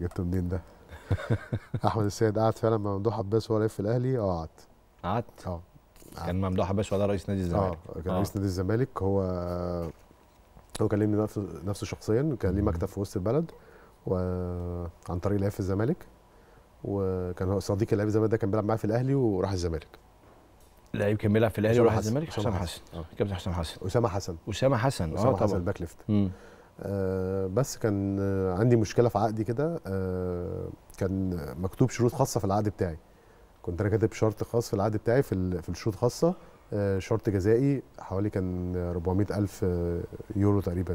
جبته منين ده؟ أحمد السيد قعد فعلا مع ممدوح عباس وهو لعيب في الأهلي. آه قعد. قعدت آه. كان ممدوح عباس ولا رئيس نادي آه الزمالك. كان آه. رئيس نادي الزمالك. هو هو كلمني نفسه نفسه شخصيا كان ليه. مكتب في وسط البلد وعن طريق لعيب في الزمالك. وكان هو صديقي لعيب الزمالك ده كان بيلعب معايا في الأهلي وراح الزمالك. لعيب كان بيلعب في الأهلي وراح. الزمالك؟ حسام حسن. آه. كابتن حسام حسن. أسامة حسن. أسامة حسن. آه أسامة حسن طبعا. ال back left. آه بس كان آه عندي مشكلة في عقدي كده آه كان مكتوب شروط خاصة في العقد بتاعي. كنت أنا كاتب شرط خاص في العقد بتاعي في في الشروط خاصة آه شرط جزائي حوالي كان 400 ألف آه، يورو تقريبا.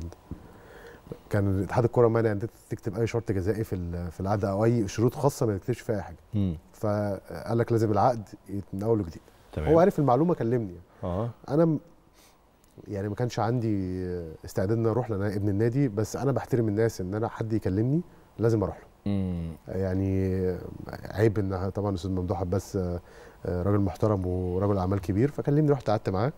كان اتحاد الكوره مانع إن تكتب أي شرط جزائي في في العقد أو أي شروط خاصة ما تكتبش فيها أي حاجة. مم. فقال لك لازم العقد من اول وجديد تمام. هو عارف المعلومة كلمني آه أنا يعني ما كانش عندي استعداد إن أروح لأن أنا ابن النادي بس أنا بحترم الناس إن أنا حد يكلمني لازم أروح له. يعني عيب إن طبعا أستاذ ممدوح عباس آه، آه، راجل محترم ورجل أعمال كبير فكلمني رحت قعدت معاه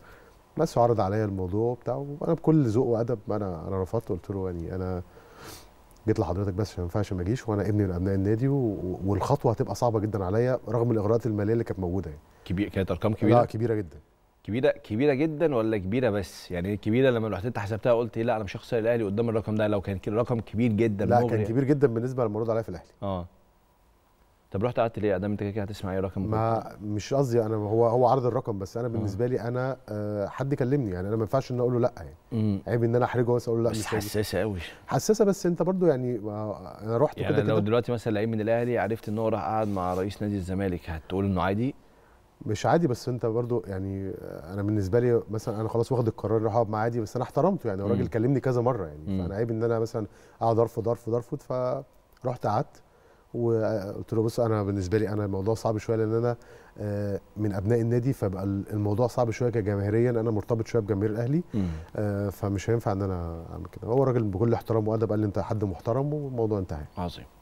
بس وعرض عليا الموضوع وبتاع وأنا بكل ذوق وأدب أنا أنا رفضت قلت له يعني أنا جيت لحضرتك بس عشان ما ينفعش ما أجيش وأنا ابني من أبناء النادي والخطوة هتبقى صعبة جدا عليا رغم الإغراءات المالية اللي كانت موجودة يعني. كبير كانت أرقام لا كبيرة؟ كبيرة جدا. كبيره كبيرة جدا ولا كبيرة بس؟ يعني كبيرة لما رحت أنت حسبتها قلت إيه لا أنا مش هخسر الأهلي قدام الرقم ده. لو كان رقم كبير جدا لا. كان كبير جدا بالنسبة للمعروض عليا في الأهلي. آه. طب رحت قعدت ليه؟ أدام أنت كده هتسمع أي رقم ما مش قصدي أنا هو هو عرض الرقم بس أنا بالنسبة لي أنا آه، حد كلمني. يعني أنا ما ينفعش إن أقول له لا يعني. عيب إن أنا أحرجه بس أقول له لا بس مش. حساسة قوي حساسة بس أنت برضو يعني ما- أنا رحت يعني كده لو كده. دلوقتي مثلا لعيب من الأهلي عرفت إن هو راح قعد مع رئيس نادي الزمالك هتقول إنه عادي؟ مش عادي بس انت برضو يعني أنا بالنسبة لي مثلا أنا خلاص واخد القرار أروح اقعد معاه عادي بس أنا احترمته يعني الراجل. كلمني كذا مرة يعني مم. فانا عيب ان أنا مثلا اقعد ارفض ارفض ارفض فرحت قعدت وقلت له بص أنا بالنسبة لي أنا الموضوع صعب شوية لأن أنا آه، من ابناء النادي فبقى الموضوع صعب شوية كجماهيريا أنا مرتبط شوية بجماهير الاهلي. آه، فمش هينفع ان أنا اعمل كده هو راجل بكل احترام وادب قال لي انت حد محترم والموضوع انتهى عظيم